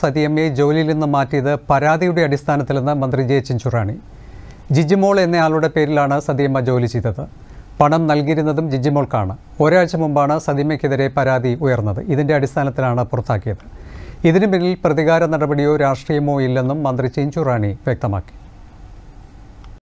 സതിയമ്മയെ ജോലിയിൽ നിന്ന് മാറ്റിയത് പരാതിയുടെ അടിസ്ഥാനത്തിലെന്ന് മന്ത്രി ജെ ചിഞ്ചുറാണി. ജിജിമോൾ എന്നയാളുടെ പേരിലാണ് സതിയമ്മ ജോലി ചെയ്തത്. പണം നൽകിയിരുന്നതും ജിജിമോൾക്കാണ്. ഒരാഴ്ച മുമ്പാണ് സതിയമ്മയ്ക്കെതിരെ പരാതി ഉയർന്നത്. ഇതിന്റെ അടിസ്ഥാനത്തിലാണ് പുറത്താക്കിയത്. ഇതിനു പിന്നിൽ പ്രതികാര നടപടിയോ രാഷ്ട്രീയമോ ഇല്ലെന്നും മന്ത്രി ചിഞ്ചുറാണി വ്യക്തമാക്കി.